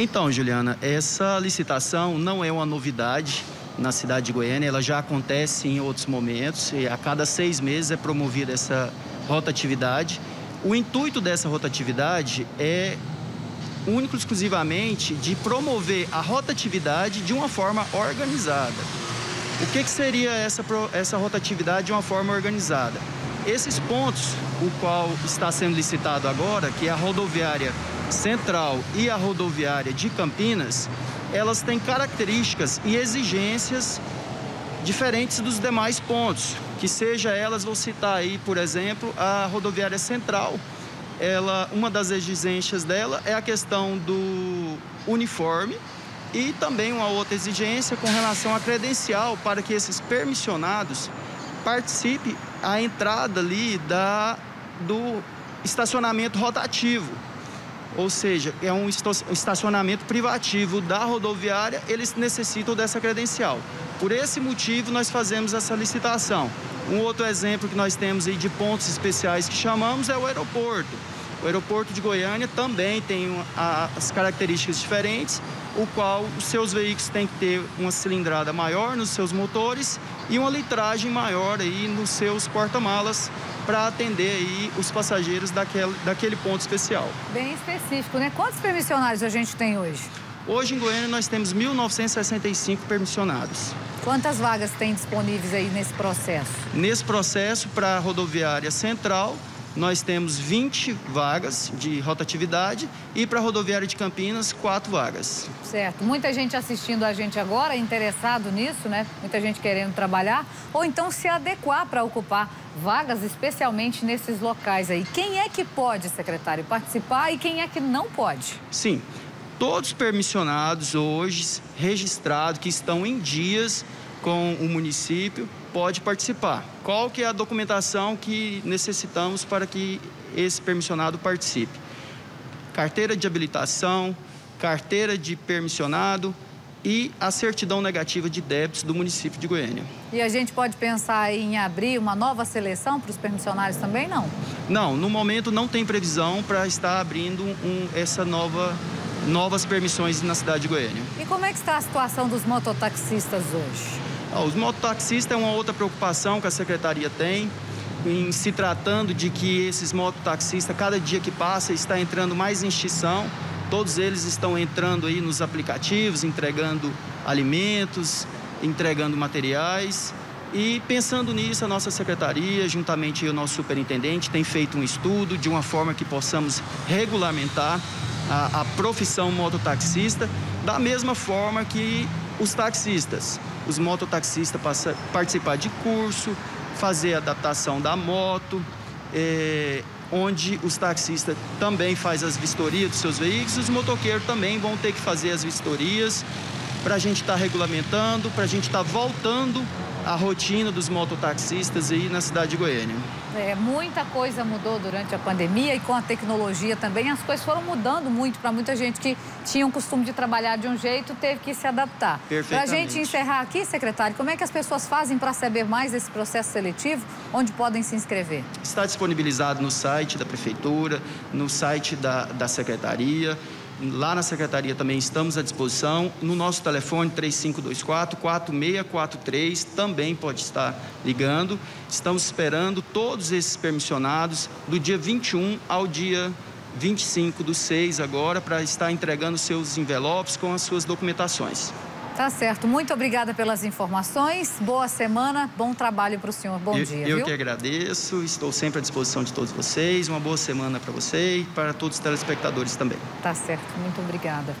Então, Juliana, essa licitação não é uma novidade na cidade de Goiânia, ela já acontece em outros momentos e a cada seis meses é promovida essa rotatividade. O intuito dessa rotatividade é único exclusivamente de promover a rotatividade de uma forma organizada. O que, que seria essa, essa rotatividade de uma forma organizada? Esses pontos, o qual está sendo licitado agora, que é a rodoviária central e a rodoviária de Campinas, elas têm características e exigências diferentes dos demais pontos. Que seja elas, vou citar aí, por exemplo, a rodoviária central. Ela, uma das exigências dela é a questão do uniforme e também uma outra exigência com relação à credencial para que esses permissionados participem a entrada ali da, do estacionamento rotativo ou seja, é um estacionamento privativo da rodoviária, eles necessitam dessa credencial. Por esse motivo, nós fazemos essa licitação. Um outro exemplo que nós temos aí de pontos especiais que chamamos é o aeroporto. O aeroporto de Goiânia também tem as características diferentes, o qual os seus veículos têm que ter uma cilindrada maior nos seus motores e uma litragem maior aí nos seus porta-malas para atender aí os passageiros daquele, daquele ponto especial. Bem específico, né? Quantos permissionários a gente tem hoje? Hoje em Goiânia nós temos 1.965 permissionados. Quantas vagas tem disponíveis aí nesse processo? Nesse processo, para a rodoviária central, nós temos 20 vagas de rotatividade e para a rodoviária de Campinas, quatro vagas. Certo. Muita gente assistindo a gente agora, interessado nisso, né? Muita gente querendo trabalhar ou então se adequar para ocupar vagas, especialmente nesses locais aí. Quem é que pode, secretário, participar e quem é que não pode? Sim. Todos os permissionados hoje registrados que estão em dias com o município pode participar. Qual que é a documentação que necessitamos para que esse permissionado participe? Carteira de habilitação, carteira de permissionado e a certidão negativa de débitos do município de Goiânia. E a gente pode pensar em abrir uma nova seleção para os permissionários também, não? Não, no momento não tem previsão para estar abrindo um, essa nova novas permissões na cidade de Goiânia. E como é que está a situação dos mototaxistas hoje? Ah, os mototaxistas é uma outra preocupação que a secretaria tem em se tratando de que esses mototaxistas, cada dia que passa, está entrando mais em extinção. Todos eles estão entrando aí nos aplicativos, entregando alimentos, entregando materiais. E pensando nisso, a nossa secretaria, juntamente o nosso superintendente, tem feito um estudo de uma forma que possamos regulamentar a, a profissão mototaxista, da mesma forma que os taxistas, os mototaxistas participar de curso, fazer adaptação da moto, é, onde os taxistas também fazem as vistorias dos seus veículos, os motoqueiros também vão ter que fazer as vistorias para a gente estar tá regulamentando, para a gente estar tá voltando à rotina dos mototaxistas aí na cidade de Goiânia. É, muita coisa mudou durante a pandemia e com a tecnologia também as coisas foram mudando muito para muita gente que tinha o costume de trabalhar de um jeito, teve que se adaptar. Para a gente encerrar aqui, secretário, como é que as pessoas fazem para saber mais desse processo seletivo? Onde podem se inscrever? Está disponibilizado no site da prefeitura, no site da, da secretaria. Lá na secretaria também estamos à disposição. No nosso telefone 3524-4643 também pode estar ligando. Estamos esperando todos esses permissionados do dia 21 ao dia 25 do 6 agora para estar entregando seus envelopes com as suas documentações. Tá certo. Muito obrigada pelas informações. Boa semana, bom trabalho para o senhor. Bom eu, dia. Eu viu? que agradeço. Estou sempre à disposição de todos vocês. Uma boa semana para você e para todos os telespectadores também. Tá certo. Muito obrigada.